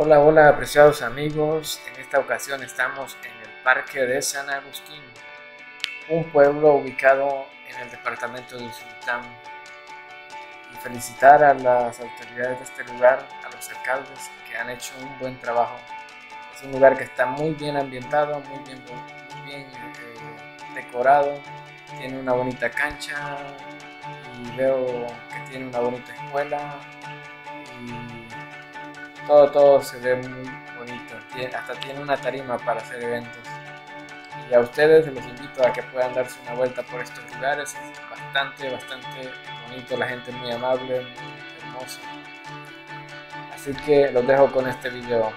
Hola, hola apreciados amigos, en esta ocasión estamos en el Parque de San Agustín, un pueblo ubicado en el departamento del Sultán. Y felicitar a las autoridades de este lugar, a los alcaldes que han hecho un buen trabajo. Es un lugar que está muy bien ambientado, muy bien, eh, decorado, tiene una bonita cancha y veo que tiene una bonita escuela todo, todo se ve muy bonito. hasta tiene una tarima para hacer eventos. Y a ustedes los invito a que puedan darse una vuelta por estos lugares. Es bastante, bastante bonito. La gente muy amable, muy hermosa. Así que los dejo con este video.